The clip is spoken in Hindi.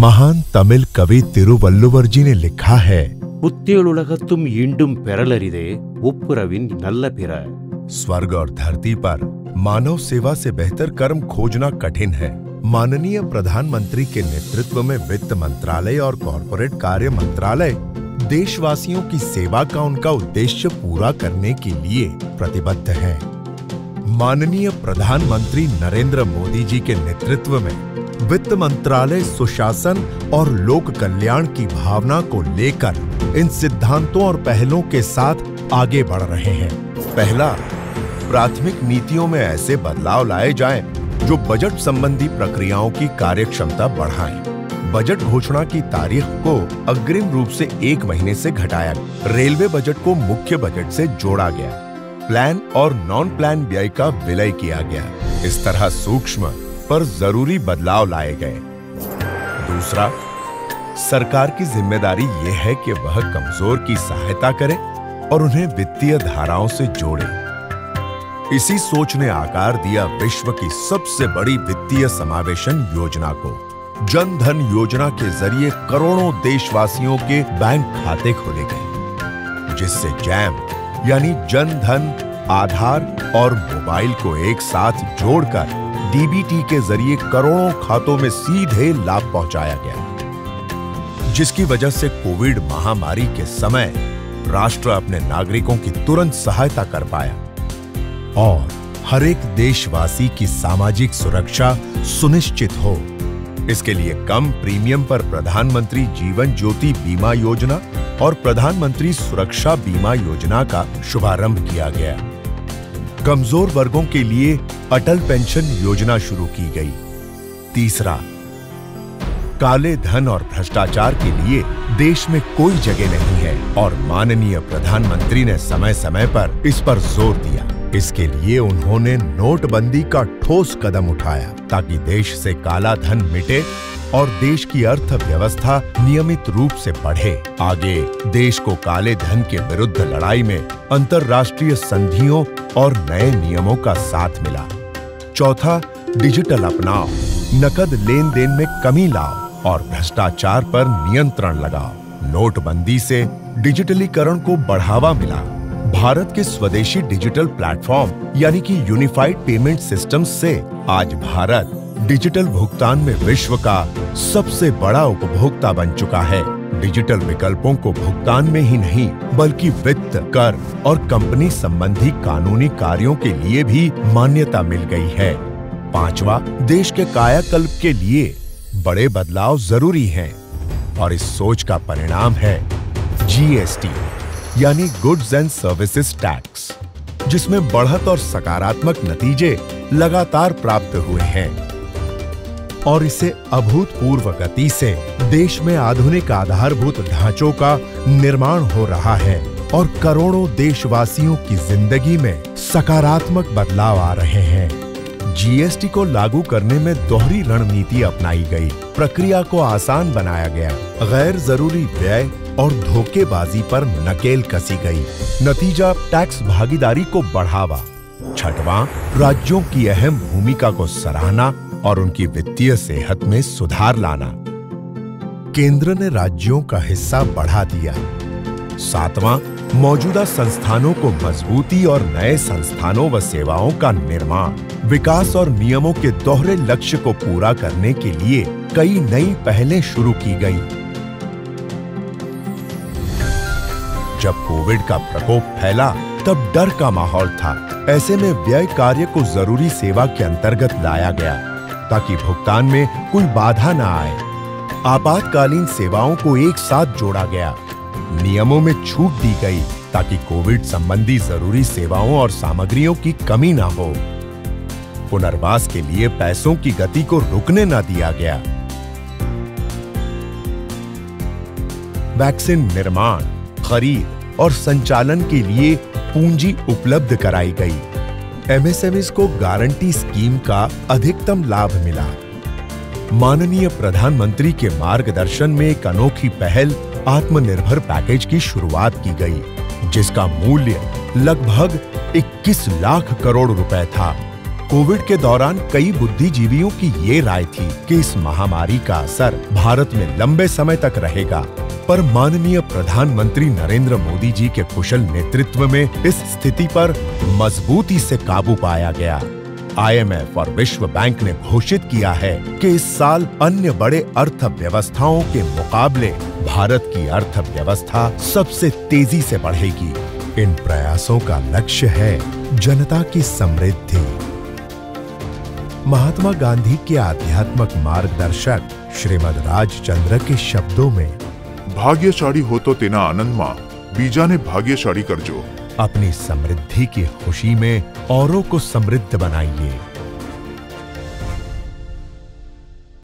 महान तमिल कवि तिरुवल्लुवर जी ने लिखा है புத்தியலுலகத்தும் ஈண்டும் பெறலரிதே ஒப்புரவின் நல்ல பிற स्वर्ग और धरती पर मानव सेवा से बेहतर कर्म खोजना कठिन है माननीय प्रधानमंत्री के नेतृत्व में वित्त मंत्रालय और कॉरपोरेट कार्य मंत्रालय देशवासियों की सेवा का उनका उद्देश्य पूरा करने के लिए प्रतिबद्ध है माननीय प्रधानमंत्री नरेंद्र मोदी जी के नेतृत्व में वित्त मंत्रालय, सुशासन और लोक कल्याण की भावना को लेकर इन सिद्धांतों और पहलों के साथ आगे बढ़ रहे हैं। पहला, प्राथमिक नीतियों में ऐसे बदलाव लाए जाएँ जो बजट संबंधी प्रक्रियाओं की कार्यक्षमता बढ़ाएँ। बजट घोषणा की तारीख को अग्रिम रूप से एक महीने से घटाया। रेलवे बजट को मुख्य बजट से जोड़ा गया। प्लान और नॉन प्लान व्यय का विलय किया गया। इस तरह सूक्ष्म पर ज़रूरी बदलाव लाए गए। दूसरा, सरकार की ज़िम्मेदारी यह है कि वह कमज़ोर की सहायता करे और उन्हें वित्तीय धाराओं से जोड़े। इसी सोच ने आकार दिया विश्व की सबसे बड़ी वित्तीय समावेशन योजना को। जन धन योजना के ज़रिए करोड़ों देशवासियों के बैंक खाते खोले गए, जिससे जैम यानी जन धन, आधार और मोबाइल को एक साथ जोड़कर डीबीटी के ज़रिए करोड़ों खातों में सीधे लाभ पहुँचाया गया। जिसकी वजह से कोविड महामारी के समय राष्ट्र अपने नागरिकों की तुरंत सहायता कर पाया और हर एक देशवासी की सामाजिक सुरक्षा सुनिश्चित हो। इसके लिए कम प्रीमियम पर प्रधानमंत्री जीवन ज्योति बीमा योजना और प्रधानमंत्री सुरक्षा बीमा योजना का शुभारंभ किया गया। कमज़ोर वर्गों के लिए अटल पेंशन योजना शुरू की गई। तीसरा, काले धन और भ्रष्टाचार के लिए देश में कोई जगह नहीं है और माननीय प्रधानमंत्री ने समय समय पर इस पर ज़ोर दिया। इसके लिए उन्होंने नोटबंदी का ठोस कदम उठाया ताकि देश से काला धन मिटे और देश की अर्थव्यवस्था नियमित रूप से बढ़े। आगे, देश को काले धन के विरुद्ध लड़ाई में अंतर्राष्ट्रीय संधियों और नए नियमों का साथ मिला। चौथा, डिजिटल अपनाओ नकद लेन देन में कमी लाओ और भ्रष्टाचार पर नियंत्रण लगाओ। नोटबंदी से डिजिटलीकरण को बढ़ावा मिला। भारत के स्वदेशी डिजिटल प्लेटफॉर्म, यानी कि यूनिफाइड पेमेंट सिस्टम से आज भारत डिजिटल भुगतान में विश्व का सबसे बड़ा उपभोक्ता बन चुका है। डिजिटल विकल्पों को भुगतान में ही नहीं, बल्कि वित्त, कर और कंपनी संबंधी कानूनी कार्यों के लिए भी मान्यता मिल गई है। पांचवा, देश के कायाकल्प के लिए बड़े बदलाव ज़रूरी हैं और इस सोच का परिणाम है जीएसटी यानी गुड्स एंड सर्विसेज़ टैक्स जिसमें बढ़त और सकारात्मक नतीजे लगातार प्राप्त हुए हैं। और इसे अभूतपूर्व गति से देश में आधुनिक आधारभूत ढांचों का निर्माण हो रहा है और करोड़ों देशवासियों की ज़िंदगी में सकारात्मक बदलाव आ रहे हैं। जीएसटी को लागू करने में दोहरी रणनीति अपनाई गई। प्रक्रिया को आसान बनाया गया। गैर ज़रूरी व्यय और धोखेबाजी पर नकेल कसी गई। नतीजा टैक्स भागीदारी को बढ़ावा। छठवां, राज्यों की अहम भूमिका को सराहना। और उनकी वित्तीय सेहत में सुधार लाना। केंद्र ने राज्यों का हिस्सा बढ़ा दिया। सातवां, मौजूदा संस्थानों को मजबूती और नए संस्थानों व सेवाओं का निर्माण। विकास और नियमों के दोहरे लक्ष्य को पूरा करने के लिए कई नई पहलें शुरू की गई। जब कोविड का प्रकोप फैला, तब डर का माहौल था। ऐसे में व्यय कार्य को ज़रूरी सेवा के अंतर्गत लाया गया। ताकि भुगतान में कोई बाधा न आए। आपातकालीन सेवाओं को एक साथ जोड़ा गया। नियमों में छूट दी गई ताकि कोविड संबंधी ज़रूरी सेवाओं और सामग्रियों की कमी ना हो। पुनर्वास के लिए पैसों की गति को रुकने न दिया गया। वैक्सीन निर्माण, खरीद और संचालन के लिए पूंजी उपलब्ध कराई गई। एमएसएमई को गारंटी स्कीम का अधिकतम लाभ मिला। माननीय प्रधानमंत्री के मार्गदर्शन में एक अनोखी पहल आत्मनिर्भर पैकेज की शुरुआत की गई, जिसका मूल्य लगभग 21 लाख करोड़ रुपए था। कोविड के दौरान कई बुद्धिजीवियों की ये राय थी कि इस महामारी का असर भारत में लंबे समय तक रहेगा। पर माननीय प्रधानमंत्री नरेंद्र मोदी जी के कुशल नेतृत्व में इस स्थिति पर मजबूती से काबू पाया गया। आईएमएफ और विश्व बैंक ने घोषित किया है कि इस साल अन्य बड़े अर्थव्यवस्थाओं के मुकाबले भारत की अर्थव्यवस्था सबसे तेज़ी से बढ़ेगी। इन प्रयासों का लक्ष्य है जनता की समृद्धि। महात्मा गांधी के आध्यात्मिक मार्गदर्शक श्रीमद राजचंद्र के शब्दों में। भाग्यशाली हो तो तेना आनंद माँ बीजा ने भाग्यशाली कर जो। अपनी समृद्धि की खुशी में औरों को समृद्ध बनाइए।